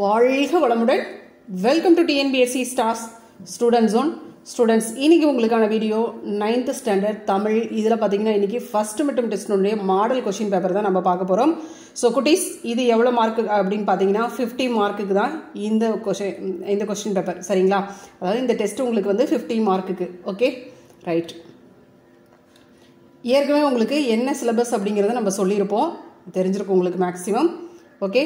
வாழ்க வளமுடன். Welcome to TNPSC stars students zone students இன்றைக்கி உங்களுக்கான வீடியோ நைன்த் ஸ்டாண்டர்ட் தமிழ். இதில் பார்த்தீங்கன்னா இன்னைக்கு ஃபஸ்ட் மிட்டம் டெஸ்டினுடைய மாடல் கொஷின் பேப்பர் தான் நம்ம பார்க்க போகிறோம் ஸோ குட்டீஸ் இது எவ்வளோ மார்க்கு அப்படின்னு பார்த்தீங்கன்னா ஃபிஃப்டி மார்க்குக்கு தான் இந்த கொஷின் இந்த கொஷின் பேப்பர் சரிங்களா? அதாவது இந்த டெஸ்ட் உங்களுக்கு வந்து ஃபிஃப்டி மார்க்குக்கு ஓகே ரைட் ஏற்கனவே உங்களுக்கு என்ன சிலபஸ் அப்படிங்கிறத நம்ம சொல்லியிருப்போம். தெரிஞ்சிருக்கும் உங்களுக்கு மேக்ஸிமம் ஓகே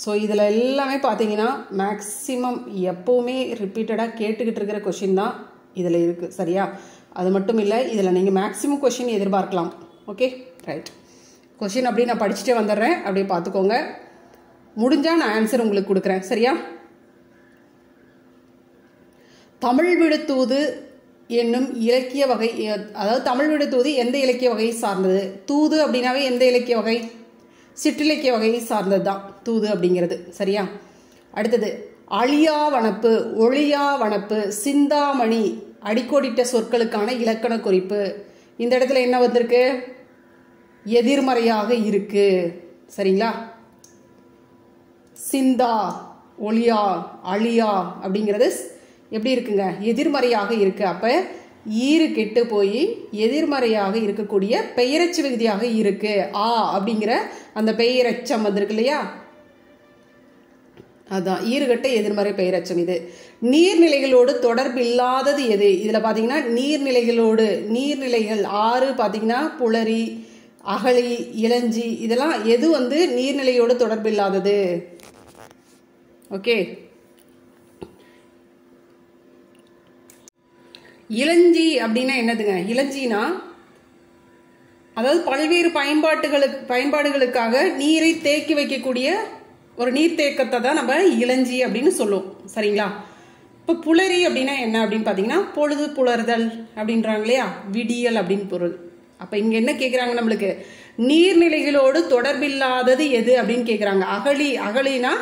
ஸோ இதில் எல்லாமே பார்த்தீங்கன்னா மேக்ஸிமம் எப்போவுமே ரிப்பீட்டடாக கேட்டுக்கிட்டு இருக்கிற கொஷின் தான் இதில் இருக்குது சரியா? அது மட்டும் இல்லை இதில் நீங்கள் மேக்ஸிமம் கொஷின் எதிர்பார்க்கலாம். ஓகே ரைட் கொஷின் அப்படியே நான் படிச்சுட்டே வந்துடுறேன். அப்படியே பார்த்துக்கோங்க முடிஞ்சால் நான் ஆன்சர் உங்களுக்கு கொடுக்குறேன் சரியா? தமிழ் விடுத்தூது தூது என்னும் இலக்கிய வகை அதாவது தமிழ் விடுத்தூது தூது எந்த இலக்கிய வகையை சார்ந்தது? தூது அப்படின்னாவே எந்த இலக்கிய வகை? சிற்றிலக்கிய வகையை சார்ந்தது தான் தூது அப்படிங்கிறது. சரியா? அடுத்தது அழியா வனப்பு ஒளியா வனப்பு சிந்தாமணி அடிக்கோடிட்ட சொற்களுக்கான இலக்கண குறிப்பு. இந்த இடத்துல என்ன வந்திருக்கு? எதிர்மறையாக இருக்கு. சரிங்களா? சிந்தா ஒளியா அழியா அப்படிங்கிறது எப்படி இருக்குங்க? எதிர்மறையாக இருக்கு. அப்போ ஈறு கெட்டு போய் எதிர்மறையாக இருக்கக்கூடிய பெயரச்சு விகுதியாக இருக்கு. ஆ அப்படிங்கிற அந்த பெயரச்சம் வந்திருக்கு இல்லையா? அதுதான் ஈறுகட்ட எதிர்மறை பெயரச்சம் இது. நீர்நிலைகளோடு தொடர்பு இல்லாதது எது? இதில் பார்த்தீங்கன்னா நீர்நிலைகளோடு நீர்நிலைகள் ஆறு பார்த்தீங்கன்னா புலரி அகழி இளஞ்சி இதெல்லாம் எது வந்து நீர்நிலையோடு தொடர்பு இல்லாதது? ஓகே. இளஞ்சி அப்படின்னா என்னதுங்க? இளஞ்சினா அதாவது பல்வேறு பயன்பாட்டுகளுக்கு பயன்பாடுகளுக்காக நீரை தேக்கி வைக்கக்கூடிய ஒரு நீர்த்தேக்கத்தை தான் நம்ம இளஞ்சி அப்படின்னு சொல்லுவோம். சரிங்களா? இப்போ புலரி அப்படின்னா என்ன அப்படின்னு பார்த்தீங்கன்னா பொழுது புலர்தல் அப்படின்றாங்க இல்லையா? விடியல் அப்படின்னு பொருள். அப்போ இங்கே என்ன கேட்குறாங்க நம்மளுக்கு? நீர்நிலைகளோடு தொடர்பில்லாதது எது அப்படின்னு கேட்குறாங்க அகழி அகழினா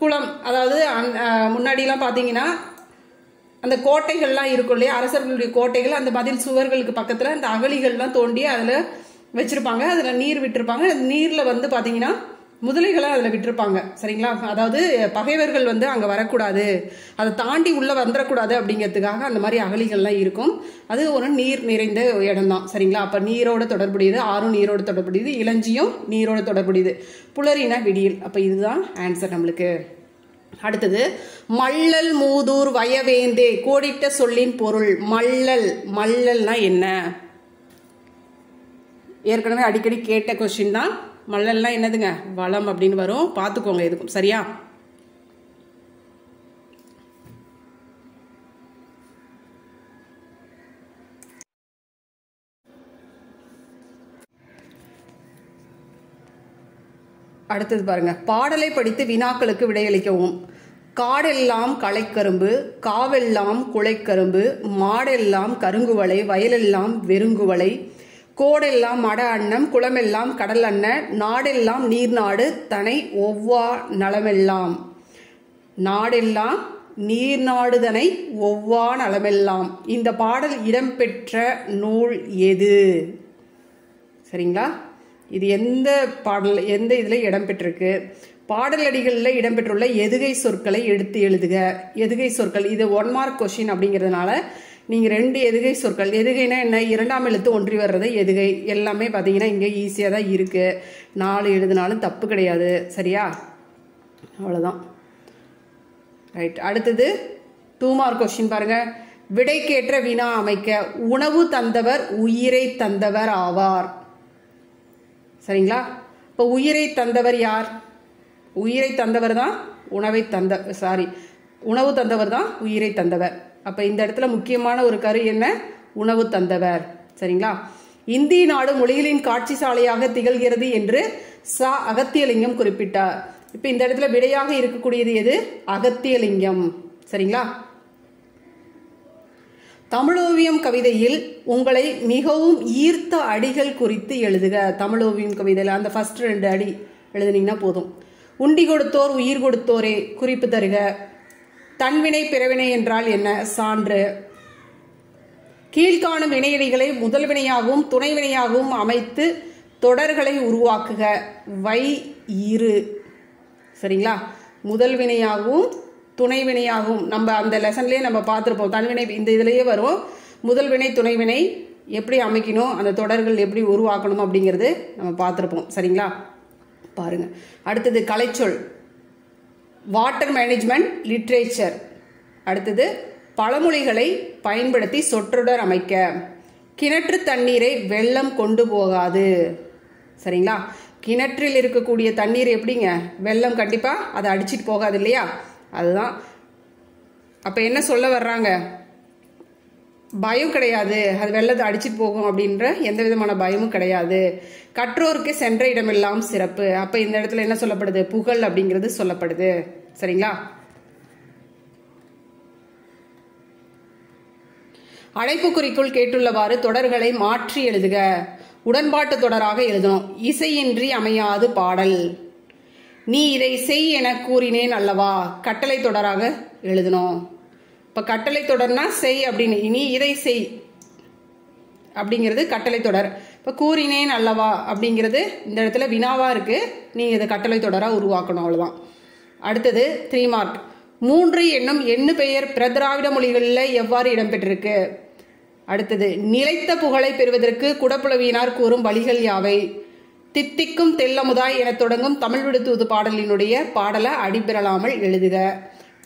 குளம். அதாவது முன்னாடிலாம் பார்த்தீங்கன்னா அந்த கோட்டைகள்லாம் இருக்கும் இல்லையா? அரசர்களுடைய கோட்டைகள் அந்த மதில் சுவர்களுக்கு பக்கத்தில் அந்த அகழிகள்லாம் தோண்டி அதில் வச்சிருப்பாங்க. அதில் நீர் விட்டுருப்பாங்க. நீரில் வந்து பார்த்தீங்கன்னா முதலைகளை அதில் விட்டுருப்பாங்க. சரிங்களா? அதாவது பகைவர்கள் வந்து அங்கே வரக்கூடாது. அதை தாண்டி உள்ளே வந்துடக்கூடாது அப்படிங்கிறதுக்காக அந்த மாதிரி அகழிகள்லாம் இருக்கும். அது ஒரு நீர் நிறைந்த இடம் தான் சரிங்களா? அப்போ நீரோட தொடர்புடையது ஆறும் நீரோட தொடர்புடையது இளஞ்சியும் நீரோட தொடர்புடையது. புலரினா விடியல். அப்போ இதுதான் ஆன்சர் நம்மளுக்கு. அடுத்தது மள்ளல் மூதூர் வயவேந்தே கோடிட்ட சொல்லின் பொருள் மள்ளல் மள்ளல்னா என்ன? ஏற்கனவே அடிக்கடி கேட்ட கொஸ்டின் தான் மல்லல்னா என்னதுங்க? வளம் அப்படின்னு வரும். பார்த்துக்கோங்க இதுக்கும் சரியா? அடுத்தது பாருங்க. பாடலை படித்து வினாக்களுக்கு விடையளிக்கவும். காடெல்லாம் களைக்கரும்பு காவெல்லாம் குளைக்கரும்பு மாடெல்லாம் கருங்குவளை வயலெல்லாம் வெறுங்குவளை கோடெல்லாம் மட அன்னம் குளமெல்லாம் கடல் அன்ன நாடெல்லாம் நீர்நாடு தனை ஒவ்வா நலமெல்லாம். நாடெல்லாம் நீர்நாடுதனை ஒவ்வா நலமெல்லாம். இந்த பாடல் இடம்பெற்ற நூல் எது? சரிங்களா? இது எந்த பாடல் எந்த இதில் இடம்பெற்றிருக்கு? பாடலடிகளில் இடம்பெற்றுள்ள எதுகை சொற்களை எடுத்து எழுதுக. எதுகை சொற்கள் இது ஒன் மார்க் கொஷின் அப்படிங்கிறதுனால நீங்கள் ரெண்டு எதுகை சொற்கள் எதுகைனா என்ன? இரண்டாம் எழுத்து ஒன்றி வர்றது எதுகை. எல்லாமே பார்த்தீங்கன்னா இங்கே ஈஸியாக தான் இருக்குது நாலு எழுதினாலும் தப்பு கிடையாது. சரியா? அவ்வளோதான் ரைட் அடுத்தது டூ மார்க் கொஷின் பாருங்கள் விடைக்கேற்ற வினா அமைக்க உணவு தந்தவர் உயிரை தந்தவர் ஆவார். சரிங்களா? இப்போ உயிரை தந்தவர் யார்? உயிரை தந்தவர் தான் உணவை தந்த சாரி உணவு தந்தவர் தான் உயிரை தந்தவர். அப்போ இந்த இடத்துல முக்கியமான ஒரு கரு என்ன? உணவு தந்தவர். சரிங்களா? இந்தி நாடு மொழிகளின் காட்சி சாலையாக திகழ்கிறது என்று ச அகத்தியலிங்கம் குறிப்பிட்டார். இப்போ இந்த இடத்துல விடையாக இருக்கக்கூடியது எது? அகத்தியலிங்கம். சரிங்களா? தமிழோவியம் கவிதையில் உங்களை மிகவும் ஈர்த்த அடிகள் குறித்து எழுதுக. தமிழோவியம் கவிதையில் அந்த ஃபஸ்ட் ரெண்டு அடி எழுதுனீங்கன்னா போதும். உண்டி கொடுத்தோர் உயிர் கொடுத்தோரே குறிப்பு தருக. தன்வினை பிறவினை என்றால் என்ன? சான்று. கீழ்காணும் வினையடிகளை முதல் வினையாகவும் துணை வினையாகவும் அமைத்து தொடர்களை உருவாக்குக. வை இரு. சரிங்களா? முதல் வினையாகவும் துணை வினையாகவும் நம்ம அந்த லெசன்லேயே நம்ம பார்த்துருப்போம். தன்வினை இந்த இதுலேயே வரும். முதல் வினை துணைவினை எப்படி அமைக்கணும் அந்த தொடர்கள் எப்படி உருவாக்கணும் அப்படிங்கிறது நம்ம பார்த்துருப்போம். சரிங்களா? பாருங்க. அடுத்தது கலைச்சொல். வாட்டர் மேனேஜ்மெண்ட் லிட்ரேச்சர் அடுத்தது பழமொழிகளை பயன்படுத்தி சொற்றொடர் அமைக்க. கிணற்று தண்ணீரை வெள்ளம் கொண்டு போகாது. சரிங்களா? கிணற்றில் இருக்கக்கூடிய தண்ணீர் எப்படிங்க? வெள்ளம் கண்டிப்பாக அதை அடிச்சிட்டு போகாது இல்லையா? அதுதான். அப்போ என்ன சொல்ல வர்றாங்க? பயம் கிடையாது. அது வெள்ளத்தை அடிச்சுட்டு போகும் அப்படின்ற எந்த விதமான பயமும் கிடையாது. கற்றோருக்கு சென்ற இடமெல்லாம் சிறப்பு. அப்போ இந்த இடத்துல என்ன சொல்லப்படுது? புகழ் அப்படிங்கிறது சொல்லப்படுது. சரிங்களா? அடைப்புக்குறிக்குள் கேட்டுள்ளவாறு தொடர்களை மாற்றி எழுதுக. உடன்பாட்டு தொடராக எழுதணும். இசையின்றி அமையாது பாடல். நீ இதை செய் என கூறினேன் அல்லவா? கட்டளை தொடராக எழுதணும் இப்போ கட்டளை தொடர்னா செய் அப்படின்னு. நீ இதை செய் அப்படிங்கிறது கட்டளை தொடர். இப்போ கூறினேன் அல்லவா அப்படிங்கிறது இந்த இடத்துல வினாவா இருக்கு. நீங்கள் இதை கட்டளை தொடராக உருவாக்கணும் அவ்வளோதான் அடுத்தது த்ரீ மார்க் மூன்று என்னும் எண்ணு பெயர் பிரதிராவிட மொழிகளில் எவ்வாறு இடம்பெற்றிருக்கு? அடுத்தது நிலைத்த புகழை பெறுவதற்கு குடப்புலவியினார் கூறும் வழிகள் யாவை? தித்திக்கும் தெல்லமுதாய் என தொடங்கும் தமிழ் விடுத்துவது பாடலினுடைய பாடலை அடிபெறலாமல் எழுதுக.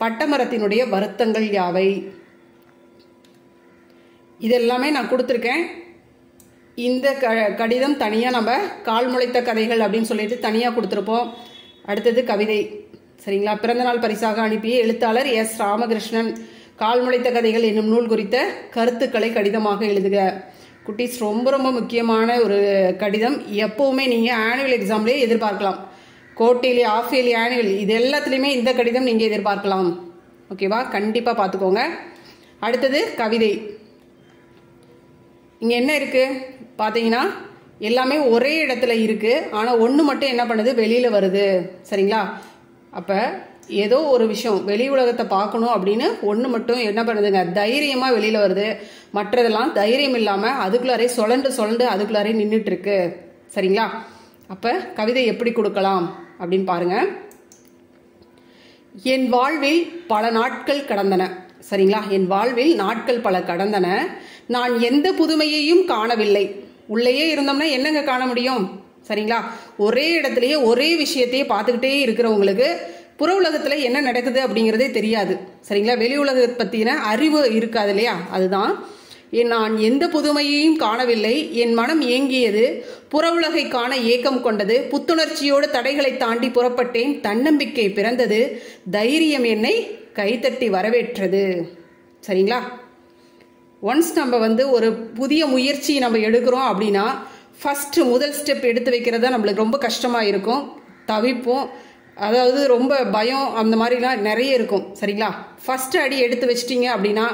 பட்டமரத்தினுடைய வருத்தங்கள் யாவை? இதெல்லாமே நான் கொடுத்துருக்கேன். இந்த க கடிதம் தனியாக நம்ம கால் முளைத்த கதைகள் அப்படின்னு சொல்லிட்டு தனியாக கொடுத்துருப்போம். அடுத்தது கவிதை. சரிங்களா? பிறந்தநாள் பரிசாக அனுப்பிய எழுத்தாளர் எஸ். ராமகிருஷ்ணன் கால் முளைத்த கதைகள் என்னும் நூல் குறித்த கருத்துக்களை கடிதமாக எழுதுக. குட்டீஸ் ரொம்ப ரொம்ப முக்கியமான ஒரு கடிதம். எப்போவுமே நீங்கள் ஆனுவல் எக்ஸாம்லேயே எதிர்பார்க்கலாம். கோட்டையிலே ஆஃப் இயர்லி ஆனுவல் இது எல்லாத்துலேயுமே இந்த கடிதம் நீங்கள் எதிர்பார்க்கலாம். ஓகேவா கண்டிப்பாக பார்த்துக்கோங்க அடுத்தது கவிதை. இங்கே என்ன இருக்குது பார்த்தீங்கன்னா எல்லாமே ஒரே இடத்துல இருக்குது ஆனால் ஒன்று மட்டும் என்ன பண்ணுது? வெளியில் வருது. சரிங்களா? அப்போ ஏதோ ஒரு விஷயம். வெளி உலகத்தை பார்க்கணும் அப்படின்னு ஒன்று மட்டும் என்ன பண்ணுதுங்க? தைரியமாக வெளியில் வருது. மற்றதெல்லாம் தைரியம் இல்லாமல் அதுக்குள்ளாரே சொலண்டு சொலண்டு அதுக்குள்ளாரே நின்றுட்டுருக்கு சரிங்களா? அப்போ கவிதை எப்படி கொடுக்கலாம் அப்படின்னு பாருங்கள் என் வாழ்வில் பல நாட்கள் கடந்தன. சரிங்களா? என் வாழ்வில் நாட்கள் பல கடந்தன. நான் எந்த புதுமையையும் காணவில்லை. உள்ளேயே இருந்தோம்னா என்னங்க காண முடியும்? சரிங்களா? ஒரே இடத்துலயே ஒரே விஷயத்தையே பார்த்துக்கிட்டே இருக்கிறவங்களுக்கு புற உலகத்தில் என்ன நடக்குது அப்படிங்கிறதே தெரியாது. சரிங்களா? வெளி உலகத்தை பற்றின அறிவு இருக்காது இல்லையா? அதுதான். நான் எந்த புதுமையையும் காணவில்லை. என் மனம் ஏங்கியது புற உலகை காண ஏக்கம் கொண்டது. புத்துணர்ச்சியோடு தடைகளை தாண்டி புறப்பட்டேன். தன்னம்பிக்கை பிறந்தது. தைரியம் என்னை கைத்தட்டி வரவேற்றது. சரிங்களா? ஒன்ஸ் நம்ம வந்து ஒரு புதிய முயற்சி நம்ம எடுக்கிறோம் அப்படின்னா ஃபஸ்ட்டு முதல் ஸ்டெப் எடுத்து வைக்கிறது தான் நம்மளுக்கு ரொம்ப கஷ்டமாக இருக்கும். தவிப்போம். அதாவது ரொம்ப பயம் அந்த மாதிரிலாம் நிறைய இருக்கும் சரிங்களா? ஃபஸ்ட்டு அடி எடுத்து வச்சிட்டிங்க அப்படின்னா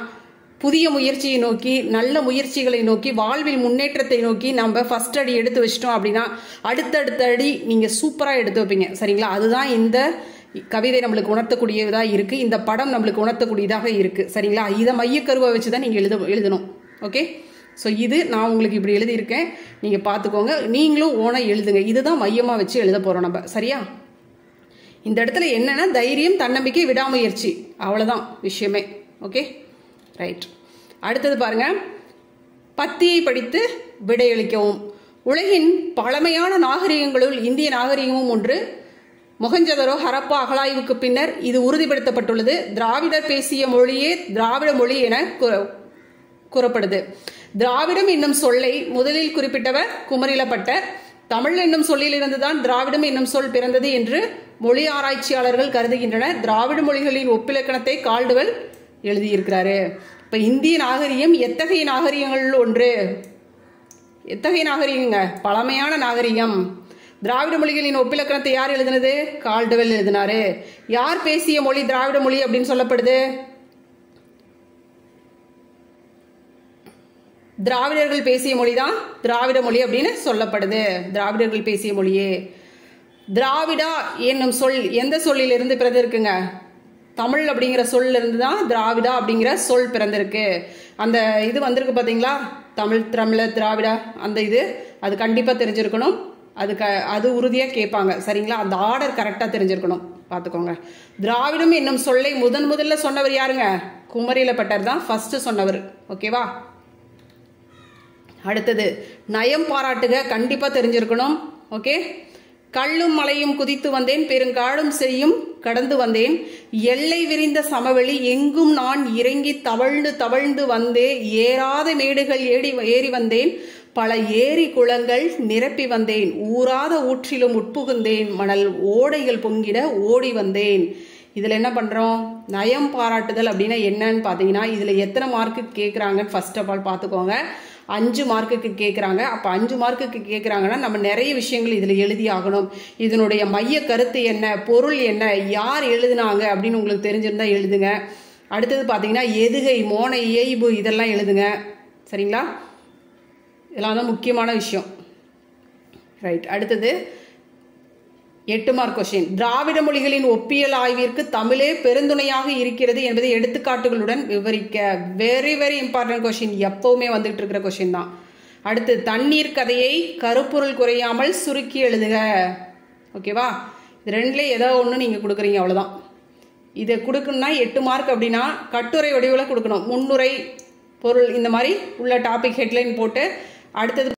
புதிய முயற்சியை நோக்கி நல்ல முயற்சிகளை நோக்கி வாழ்வில் முன்னேற்றத்தை நோக்கி நம்ம ஃபஸ்ட் அடி எடுத்து வச்சிட்டோம் அப்படின்னா அடுத்தடுத்த அடி நீங்கள் சூப்பராக எடுத்து வைப்பீங்க சரிங்களா? அதுதான் இந்த கவிதை நம்மளுக்கு உணர்த்தக்கூடியதாக இருக்குது இந்த படம் நம்மளுக்கு உணர்த்தக்கூடியதாக இருக்குது சரிங்களா? இதை மையக்கருவை வச்சு தான் நீங்கள் எழுத எழுதணும் ஓகே ஸோ இது நான் உங்களுக்கு இப்படி எழுதியிருக்கேன். நீங்கள் பார்த்துக்கோங்க. நீங்களும் ஓனாக எழுதுங்க. இதுதான் மையமாக வச்சு எழுத போகிறோம் நம்ம சரியா? இந்த இடத்துல என்னென்னா தைரியம் தன்னம்பிக்கை விடாமுயற்சி. அவ்வளோதான் விஷயமே. ஓகே ரைட் அடுத்தது பாருங்க. பத்தியை படித்து விடையளிக்கவும் உலகின் பழமையான நாகரிகங்களுள் இந்திய நாகரிகமும் ஒன்று. மொகஞ்சதரோ ஹரப்பா அகலாய்வுக்கு பின்னர் இது உறுதிப்படுத்தப்பட்டுள்ளது. திராவிடர் பேசிய மொழியே திராவிட மொழி என கூறப்படுது. திராவிடம் என்னும் சொல்லை முதலில் குறிப்பிட்டவர் குமரிலப்பட்டர் தமிழ் என்னும் சொல்லிலிருந்து தான் திராவிடம் என்னும் சொல் பிறந்தது என்று மொழி ஆராய்ச்சியாளர்கள் கருதுகின்றனர். திராவிட மொழிகளின் ஒப்பிலக்கணத்தை கால்டுவல் எழுதியிருக்கிறாரு. இப்போ இந்திய நாகரிகம் எத்தகைய நாகரிகங்கள் ஒன்று? எத்தகைய நாகரிகங்க? பழமையான நாகரிகம். திராவிட மொழிகளின் ஒப்பிலக்கணத்தை யார் எழுதினது? கால்டுவெல் எழுதினாரு. யார் பேசிய மொழி திராவிட மொழி அப்படின்னு சொல்லப்படுது? திராவிடர்கள் பேசிய மொழி தான் திராவிட மொழி அப்படின்னு சொல்லப்படுது. திராவிடர்கள் பேசிய மொழியே. திராவிடா என்னும் சொல் எந்த சொல்லிலிருந்து பிறந்திருக்குங்க? தமிழ் அப்படிங்கிற சொல்லிருந்து தான் திராவிடா அப்படிங்கிற சொல் பிறந்திருக்கு. அந்த இது வந்திருக்கு பார்த்தீங்களா தமிழ் தமிழ திராவிடா அந்த இது. அது கண்டிப்பாக தெரிஞ்சிருக்கணும். அது க அது உறுதியாக கேட்பாங்க. சரிங்களா? அந்த ஆர்டர் கரெக்டாக தெரிஞ்சிருக்கணும். பார்த்துக்கோங்க திராவிடம் என்னும் சொல்லை முதன் முதல்ல சொன்னவர் யாருங்க? குமரிலப்பட்டர் தான் ஃபஸ்ட்டு சொன்னவர். ஓகேவா அடுத்தது நயம் பாராட்டுக கண்டிப்பாக தெரிஞ்சிருக்கணும். ஓகே கள்ளும் மலையும் குதித்து வந்தேன் பெருங்காடும் செய்யும் கடந்து வந்தேன். எல்லை விரிந்த சமவெளி எங்கும் நான் இறங்கி தவழ்ந்து தவழ்ந்து வந்தே ஏறாத மேடுகள் ஏடி ஏறி வந்தேன். பல ஏரி குளங்கள் நிரப்பி வந்தேன். ஊறாத ஊற்றிலும் உட்புகுந்தேன். மணல் ஓடைகள் பொங்கிட ஓடி வந்தேன். இதில் என்ன பண்ணுறோம் நயம் பாராட்டுதல் அப்படின்னா என்னன்னு பார்த்தீங்கன்னா இதில் எத்தனை மார்க்கு கேட்குறாங்கன்னு ஃபர்ஸ்ட் ஆஃப் ஆல் பார்த்துக்கோங்க. அஞ்சு மார்க்குக்கு கேட்குறாங்க அப்போ அஞ்சு மார்க்குக்கு கேட்குறாங்கன்னா நம்ம நிறைய விஷயங்கள் இதில் எழுதி ஆகணும். இதனுடைய மைய கருத்து என்ன? பொருள் என்ன? யார் எழுதுனாங்க? அப்படின்னு உங்களுக்கு தெரிஞ்சிருந்தால் எழுதுங்க. அடுத்தது பார்த்தீங்கன்னா எதுகை மோனை இயைபு இதெல்லாம் எழுதுங்க. சரிங்களா? இதெல்லாம் தான் முக்கியமான விஷயம். ரைட் அடுத்தது எட்டு மார்க் கொஸ்டின் திராவிட மொழிகளின் ஒப்பியல் ஆய்விற்கு தமிழே பெருந்துணையாக இருக்கிறது என்பதை எடுத்துக்காட்டுகளுடன் விவரிக்க வெரி வெரி இம்பார்ட்டன்ட் கொஸ்டின் எப்பவுமே வந்துட்டு இருக்கிற கொஸ்டின் தான். அடுத்து தண்ணீர் கதையை கருப்பொருள் குறையாமல் சுருக்கி எழுதுக. ஓகேவா இது ரெண்டுல ஏதோ ஒன்று நீங்கள் கொடுக்குறீங்க அவ்வளோதான் இதை கொடுக்கணும்னா எட்டு மார்க் அப்படின்னா கட்டுரை வடிவில் கொடுக்கணும். முன்னுரை பொருள் இந்த மாதிரி உள்ள டாபிக் ஹெட்லைன் போட்டு அடுத்தது